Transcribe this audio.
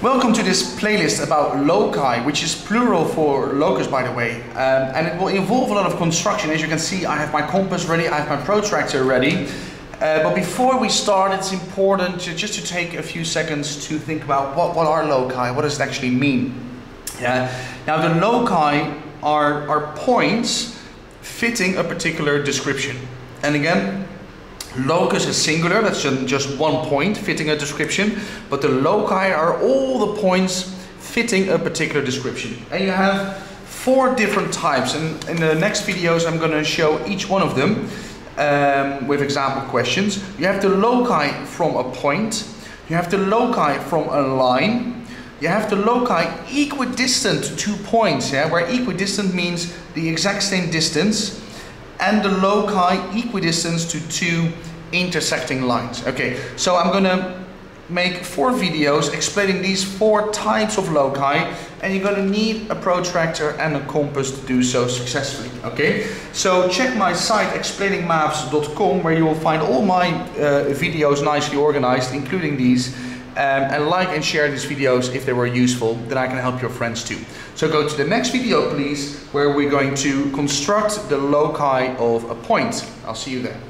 Welcome to this playlist about loci, which is plural for locus by the way, um, and it will involve a lot of construction. As you can see, I have my compass ready, I have my protractor ready. Uh, but before we start, it's important to, just to take a few seconds to think about what, what are loci, what does it actually mean? Yeah. Now the loci are, are points fitting a particular description. And again, Locus is singular, that's just one point fitting a description, but the loci are all the points fitting a particular description. And you have four different types, and in the next videos I'm going to show each one of them um, with example questions. You have the loci from a point, you have the loci from a line, you have the loci equidistant to two points, yeah, where equidistant means the exact same distance, and the loci equidistant to two intersecting lines. Okay, so I'm gonna make four videos explaining these four types of loci and you're gonna need a protractor and a compass to do so successfully, okay? So check my site explainingmaths.com where you will find all my uh, videos nicely organized, including these um, and like and share these videos if they were useful, then I can help your friends too. So go to the next video please, where we're going to construct the loci of a point. I'll see you there.